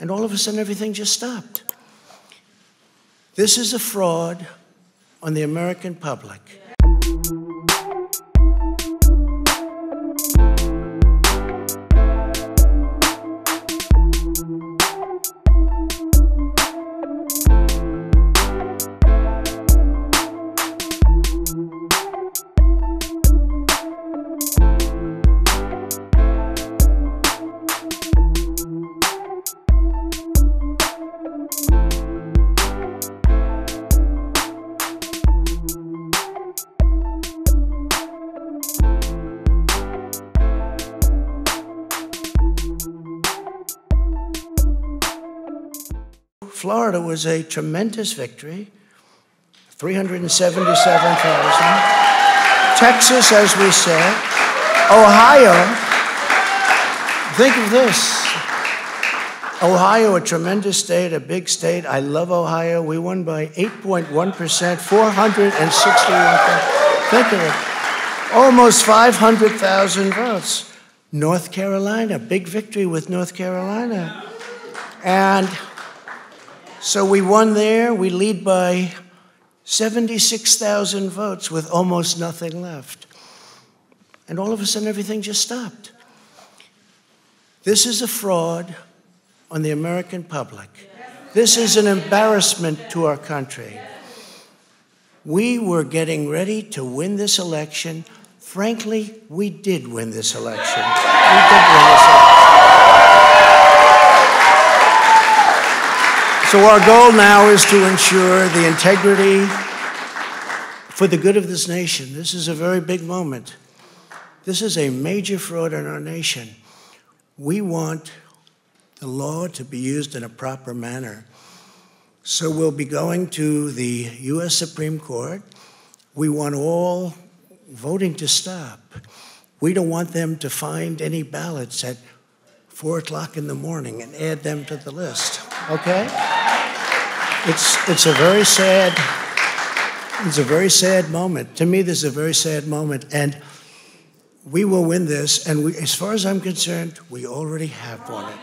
And all of a sudden, everything just stopped. This is a fraud on the American public. Florida was a tremendous victory 377,000. Texas, as we said. Ohio, think of this. Ohio, a tremendous state, a big state. I love Ohio. We won by 8.1%, 461,000. Think of it. Almost 500,000 votes. North Carolina, big victory with North Carolina. And so we won there. We lead by 76,000 votes with almost nothing left. And all of a sudden, everything just stopped. This is a fraud on the American public. This is an embarrassment to our country. We were getting ready to win this election. Frankly, we did win this election. We did win this election. So, our goal now is to ensure the integrity for the good of this nation. This is a very big moment. This is a major fraud in our nation. We want the law to be used in a proper manner. So, we'll be going to the U.S. Supreme Court. We want all voting to stop. We don't want them to find any ballots at four o'clock in the morning and add them to the list. Okay? It's, it's a very sad, it's a very sad moment. To me, this is a very sad moment. And we will win this. And we, as far as I'm concerned, we already have won it.